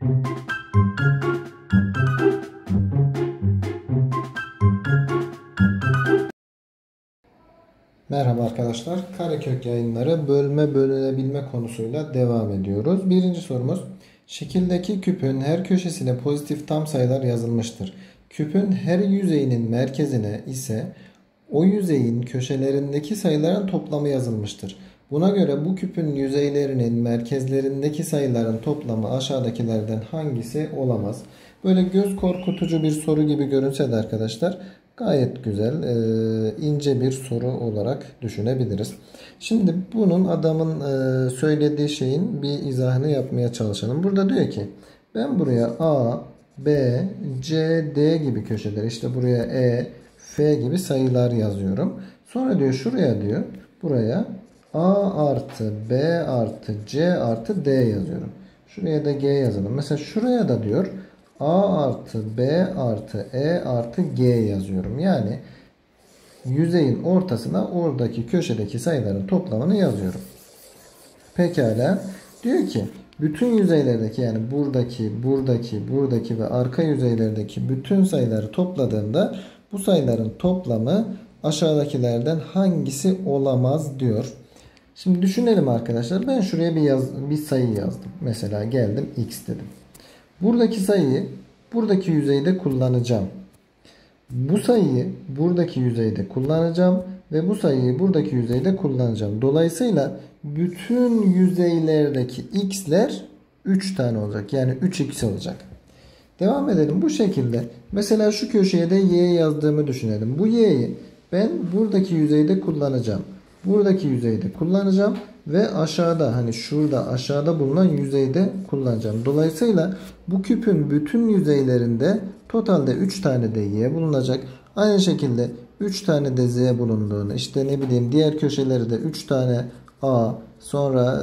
Merhaba arkadaşlar. Karekök yayınları bölme bölünebilme konusuyla devam ediyoruz. Birinci sorumuz. Şekildeki küpün her köşesine pozitif tam sayılar yazılmıştır. Küpün her yüzeyinin merkezine ise o yüzeyin köşelerindeki sayıların toplamı yazılmıştır. Buna göre bu küpün yüzeylerinin merkezlerindeki sayıların toplamı aşağıdakilerden hangisi olamaz? Böyle göz korkutucu bir soru gibi görünse de arkadaşlar gayet güzel e, ince bir soru olarak düşünebiliriz. Şimdi bunun adamın e, söylediği şeyin bir izahını yapmaya çalışalım. Burada diyor ki ben buraya A, B, C, D gibi köşeler işte buraya E, F gibi sayılar yazıyorum. Sonra diyor şuraya diyor buraya A artı B artı C artı D yazıyorum. Şuraya da G yazalım. Mesela şuraya da diyor A artı B artı E artı G yazıyorum. Yani yüzeyin ortasına oradaki köşedeki sayıların toplamını yazıyorum. Pekala. Diyor ki bütün yüzeylerdeki yani buradaki, buradaki, buradaki ve arka yüzeylerdeki bütün sayıları topladığımda bu sayıların toplamı aşağıdakilerden hangisi olamaz diyor. Şimdi düşünelim arkadaşlar. Ben şuraya bir yaz, bir sayı yazdım. Mesela geldim x dedim. Buradaki sayıyı buradaki yüzeyde kullanacağım. Bu sayıyı buradaki yüzeyde kullanacağım ve bu sayıyı buradaki yüzeyde kullanacağım. Dolayısıyla bütün yüzeylerdeki x'ler 3 tane olacak. Yani 3x olacak. Devam edelim bu şekilde. Mesela şu köşeye de y yazdığımı düşünelim. Bu y'yi ben buradaki yüzeyde kullanacağım. Buradaki yüzeyde kullanacağım ve aşağıda hani şurada aşağıda bulunan yüzeyde kullanacağım. Dolayısıyla bu küpün bütün yüzeylerinde totalde 3 tane de y bulunacak. Aynı şekilde 3 tane de z bulunduğunu işte ne bileyim diğer köşeleri de 3 tane a sonra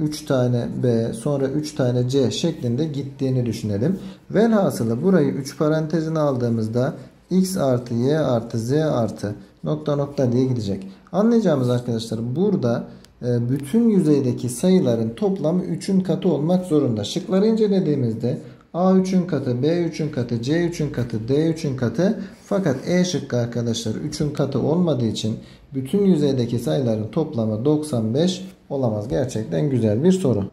3 e, tane b sonra 3 tane c şeklinde gittiğini düşünelim. Velhasılı burayı 3 parantezine aldığımızda x artı y artı z artı nokta nokta diye gidecek. Anlayacağımız arkadaşlar burada e, bütün yüzeydeki sayıların toplamı 3'ün katı olmak zorunda. Şıkları incelediğimizde A 3'ün katı, B 3'ün katı, C 3'ün katı, D 3'ün katı fakat E şıkkı arkadaşlar 3'ün katı olmadığı için bütün yüzeydeki sayıların toplamı 95 olamaz. Gerçekten güzel bir soru.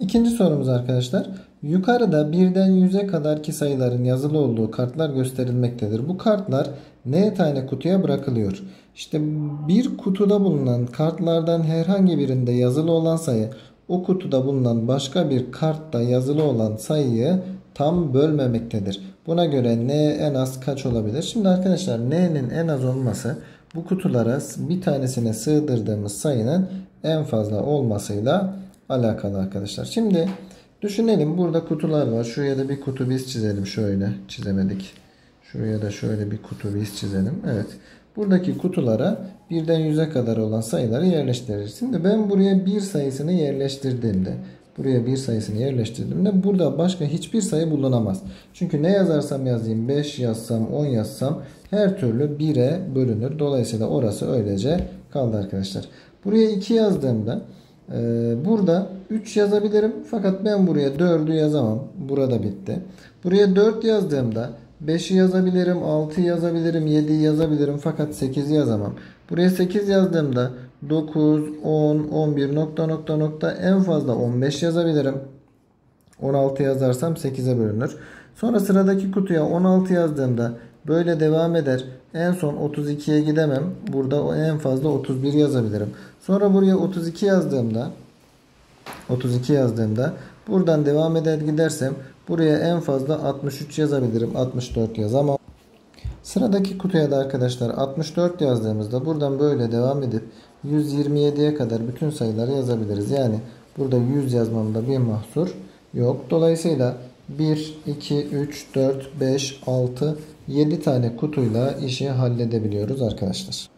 İkinci sorumuz arkadaşlar. Yukarıda birden yüze kadarki sayıların yazılı olduğu kartlar gösterilmektedir. Bu kartlar N tane kutuya bırakılıyor. İşte bir kutuda bulunan kartlardan herhangi birinde yazılı olan sayı o kutuda bulunan başka bir kartta yazılı olan sayıyı tam bölmemektedir. Buna göre N en az kaç olabilir? Şimdi arkadaşlar N'nin en az olması bu kutulara bir tanesine sığdırdığımız sayının en fazla olmasıyla alakalı arkadaşlar. Şimdi düşünelim burada kutular var. Şuraya da bir kutu biz çizelim şöyle. Çizemedik. Şuraya da şöyle bir kutu biz çizelim. Evet. Buradaki kutulara birden yüze kadar olan sayıları yerleştiririz. Şimdi ben buraya bir sayısını yerleştirdiğimde buraya bir sayısını yerleştirdiğimde burada başka hiçbir sayı bulunamaz. Çünkü ne yazarsam yazayım 5 yazsam 10 yazsam her türlü 1'e bölünür. Dolayısıyla orası öylece kaldı arkadaşlar. Buraya 2 yazdığımda e, burada 3 yazabilirim. Fakat ben buraya 4'ü yazamam. Burada bitti. Buraya 4 yazdığımda 5'i yazabilirim, 6'yı yazabilirim, 7'yi yazabilirim fakat 8'i yazamam. Buraya 8 yazdığımda 9, 10, 11 nokta nokta nokta en fazla 15 yazabilirim. 16 yazarsam 8'e bölünür. Sonra sıradaki kutuya 16 yazdığımda böyle devam eder. En son 32'ye gidemem. Burada en fazla 31 yazabilirim. Sonra buraya 32 yazdığımda 32 yazdığımda buradan devam eder gidersem Buraya en fazla 63 yazabilirim. 64 yazamam. Sıradaki kutuya da arkadaşlar 64 yazdığımızda buradan böyle devam edip 127'ye kadar bütün sayıları yazabiliriz. Yani burada 100 yazmamda bir mahsur yok. Dolayısıyla 1, 2, 3, 4, 5, 6, 7 tane kutuyla işi halledebiliyoruz arkadaşlar.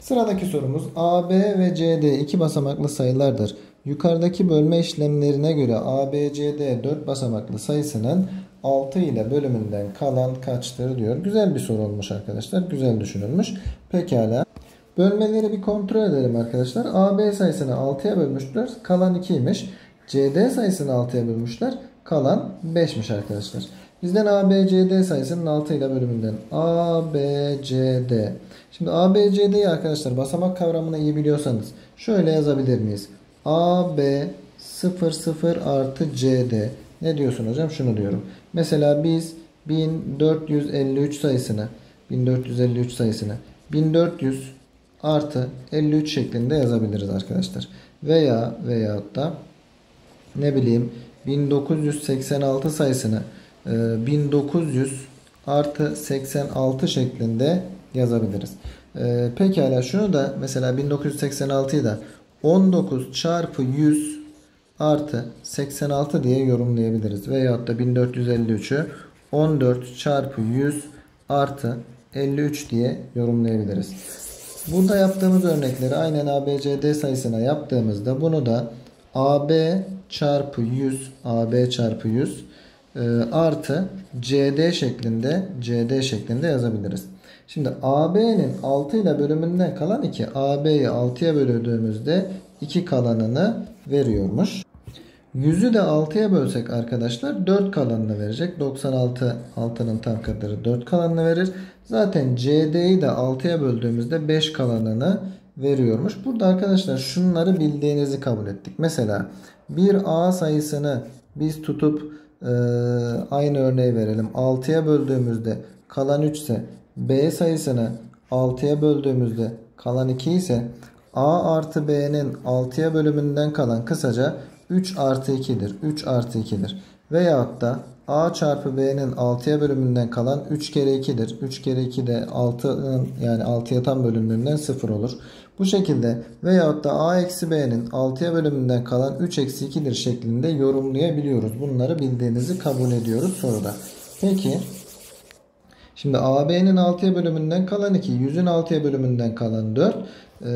Sıradaki sorumuz AB ve CD iki basamaklı sayılardır. Yukarıdaki bölme işlemlerine göre ABCD 4 basamaklı sayısının 6 ile bölümünden kalan kaçtır diyor. Güzel bir soru olmuş arkadaşlar. Güzel düşünülmüş. Pekala. Bölmeleri bir kontrol edelim arkadaşlar. AB sayısını 6'ya bölmüşler. Kalan 2'ymiş. CD sayısını 6'ya bölmüşler. Kalan 5'miş arkadaşlar. Bizden ABCD sayısının 6 ile bölümünden ABCD. Şimdi ABCD'yi arkadaşlar basamak kavramını iyi biliyorsanız şöyle yazabilir miyiz? AB 00 artı CD. Ne diyorsun hocam? Şunu diyorum. Mesela biz 1453 sayısını 1453 sayısını 1400 artı 53 şeklinde yazabiliriz arkadaşlar. Veya veya da ne bileyim 1986 sayısını 1900 e, artı 86 şeklinde yazabiliriz. E, pekala şunu da mesela 1986'yı da 19 çarpı 100 artı 86 diye yorumlayabiliriz. Veyahut da 1453'ü 14 çarpı 100 artı 53 diye yorumlayabiliriz. Burada yaptığımız örnekleri aynen ABCD sayısına yaptığımızda bunu da AB çarpı 100 AB çarpı 100 e, artı CD şeklinde CD şeklinde yazabiliriz. Şimdi AB'nin 6 ile bölümünden kalan 2 AB'yi 6'ya böldüğümüzde 2 kalanını veriyormuş. 100'ü de 6'ya bölsek arkadaşlar 4 kalanını verecek. 96 6'nın tam kadarı 4 kalanını verir. Zaten CD'yi de 6'ya böldüğümüzde 5 kalanını veriyormuş. Burada arkadaşlar şunları bildiğinizi kabul ettik. Mesela bir A sayısını biz tutup e, aynı örneği verelim. 6'ya böldüğümüzde kalan 3 ise B sayısını 6'ya böldüğümüzde kalan 2 ise A artı B'nin 6'ya bölümünden kalan kısaca 3 artı 2'dir. 3 artı 2'dir. Veyahut da A çarpı B'nin 6'ya bölümünden kalan 3 kere 2'dir. 3 kere 2 de 6'nın yani 6'ya tam bölümünden 0 olur. Bu şekilde veyahut da A eksi B'nin 6'ya bölümünden kalan 3 eksi 2'dir şeklinde yorumlayabiliyoruz. Bunları bildiğinizi kabul ediyoruz soruda. Peki Şimdi AB'nin 6'ya bölümünden kalan 2, 100'ün 6'ya bölümünden kalan 4. Ee,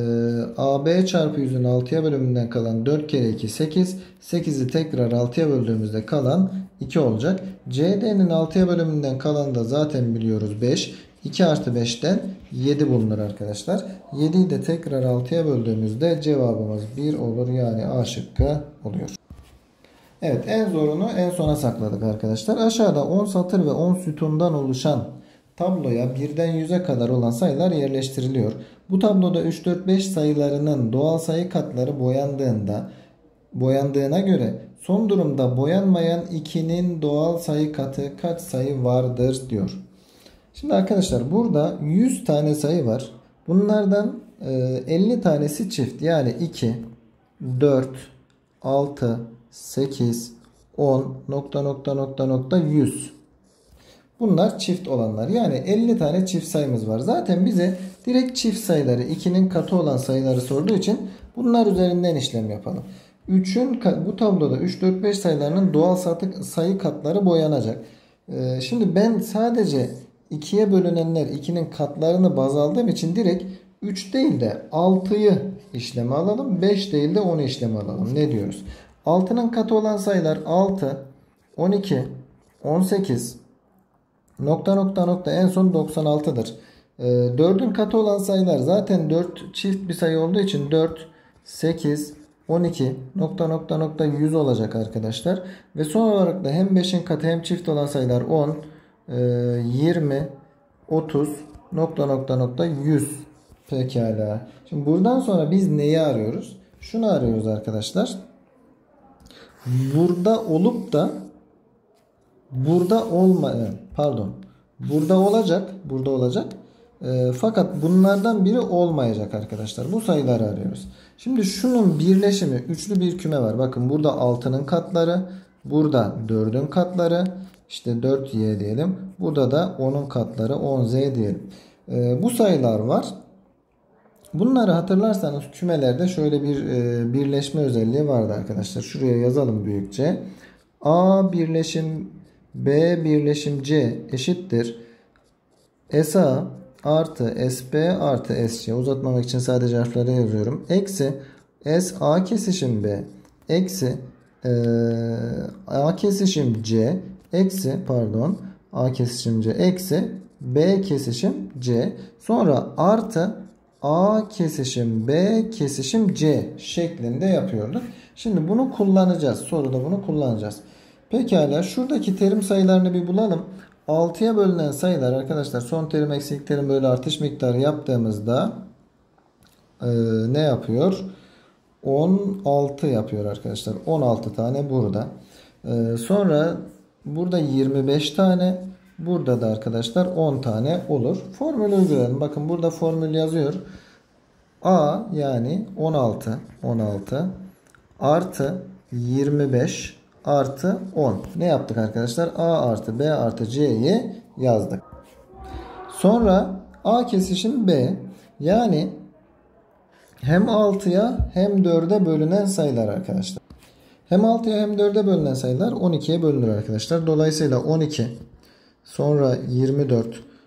AB çarpı 100'ün 6'ya bölümünden kalan 4 kere 2 8. 8'i tekrar 6'ya böldüğümüzde kalan 2 olacak. CD'nin 6'ya bölümünden kalan da zaten biliyoruz 5. 2 artı 5'ten 7 bulunur arkadaşlar. 7'yi de tekrar 6'ya böldüğümüzde cevabımız 1 olur. Yani A şıkkı oluyor. Evet en zorunu en sona sakladık arkadaşlar. Aşağıda 10 satır ve 10 sütundan oluşan tabloya birden 100'e kadar olan sayılar yerleştiriliyor. Bu tabloda 3, 4, 5 sayılarının doğal sayı katları boyandığında boyandığına göre son durumda boyanmayan 2'nin doğal sayı katı kaç sayı vardır diyor. Şimdi arkadaşlar burada 100 tane sayı var. Bunlardan 50 e, tanesi çift. Yani 2, 4, 6, 8, 10 nokta nokta nokta nokta 100. Bunlar çift olanlar. Yani 50 tane çift sayımız var. Zaten bize direkt çift sayıları 2'nin katı olan sayıları sorduğu için bunlar üzerinden işlem yapalım. 3'ün bu tabloda 3 4 5 sayılarının doğal sayı katları boyanacak. Ee, şimdi ben sadece 2'ye bölünenler 2'nin katlarını baz aldığım için direkt 3 değil de 6'yı işleme alalım. 5 değil de 10'u işleme alalım. Ne diyoruz? 6'nın katı olan sayılar 6, 12, 18, nokta nokta nokta en son 96'dır. E, 4'ün katı olan sayılar zaten 4 çift bir sayı olduğu için 4, 8, 12 nokta nokta nokta 100 olacak arkadaşlar. Ve son olarak da hem 5'in katı hem çift olan sayılar 10, 20, 30 nokta nokta nokta 100. Pekala. Şimdi buradan sonra biz neyi arıyoruz? Şunu arıyoruz arkadaşlar. Burada olup da burada olmayan pardon burada olacak burada olacak e, fakat bunlardan biri olmayacak arkadaşlar. Bu sayıları arıyoruz. Şimdi şunun birleşimi üçlü bir küme var. Bakın burada 6'nın katları, burada 4'ün katları, işte 4y diyelim. Burada da 10'un katları 10z diyelim. E, bu sayılar var. Bunları hatırlarsanız kümelerde şöyle bir e, birleşme özelliği vardı arkadaşlar. Şuraya yazalım büyükçe. A birleşim B birleşim C eşittir. SA artı SB artı SC uzatmamak için sadece harfleri yazıyorum. Eksi SA kesişim B eksi e, A kesişim C eksi pardon A kesişim C eksi B kesişim C sonra artı A kesişim B kesişim C şeklinde yapıyorduk. Şimdi bunu kullanacağız. Soruda bunu kullanacağız. Pekala şuradaki terim sayılarını bir bulalım. 6'ya bölünen sayılar arkadaşlar son terim eksik terim böyle artış miktarı yaptığımızda e, ne yapıyor? 16 yapıyor arkadaşlar. 16 tane burada. E, sonra burada 25 tane burada da arkadaşlar 10 tane olur. Formül uygulayalım. Bakın burada formül yazıyor. A yani 16 16 artı 25 artı 10. Ne yaptık arkadaşlar? A artı B artı C'yi yazdık. Sonra A kesişim B yani hem 6'ya hem 4'e bölünen sayılar arkadaşlar. Hem 6'ya hem 4'e bölünen sayılar 12'ye bölünür arkadaşlar. Dolayısıyla 12 sonra 24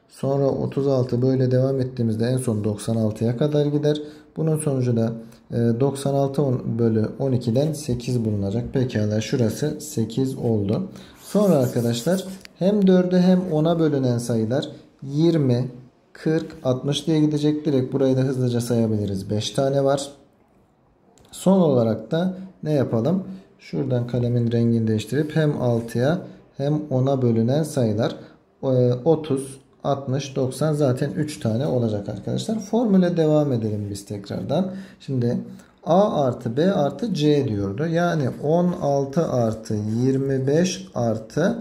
sonra 36 böyle devam ettiğimizde en son 96'ya kadar gider. Bunun sonucu da 96 e, bölü 12'den 8 bulunacak. Pekala şurası 8 oldu. Sonra arkadaşlar hem 4'e hem 10'a bölünen sayılar 20, 40, 60 diye gidecek. Direkt burayı da hızlıca sayabiliriz. 5 tane var. Son olarak da ne yapalım? Şuradan kalemin rengini değiştirip hem 6'ya hem 10'a bölünen sayılar 30, 60, 90 zaten 3 tane olacak arkadaşlar. Formüle devam edelim biz tekrardan. Şimdi A artı B artı C diyordu. Yani 16 artı 25 artı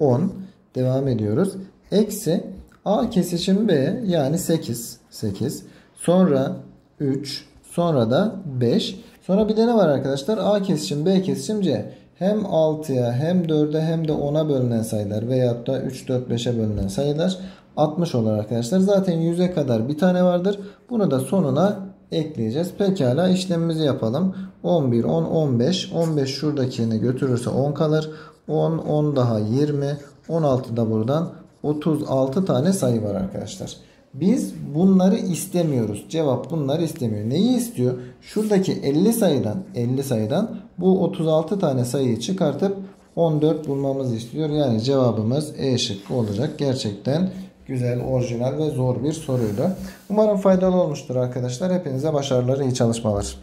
10 devam ediyoruz. Eksi A kesişim B yani 8. 8. Sonra 3. Sonra da 5. Sonra bir de ne var arkadaşlar? A kesişim B kesişim C. Hem 6'ya hem 4'e hem de 10'a bölünen sayılar veyahut da 3, 4, 5'e bölünen sayılar 60 olur arkadaşlar. Zaten 100'e kadar bir tane vardır. Bunu da sonuna ekleyeceğiz. Pekala işlemimizi yapalım. 11, 10, 15. 15 şuradakini götürürse 10 kalır. 10, 10 daha 20. 16 da buradan 36 tane sayı var arkadaşlar. Biz bunları istemiyoruz. Cevap bunları istemiyor. Neyi istiyor? Şuradaki 50 sayıdan 50 sayıdan bu 36 tane sayıyı çıkartıp 14 bulmamızı istiyor. Yani cevabımız E şıkkı olacak. Gerçekten güzel, orijinal ve zor bir soruydu. Umarım faydalı olmuştur arkadaşlar. Hepinize başarılar, iyi çalışmalar.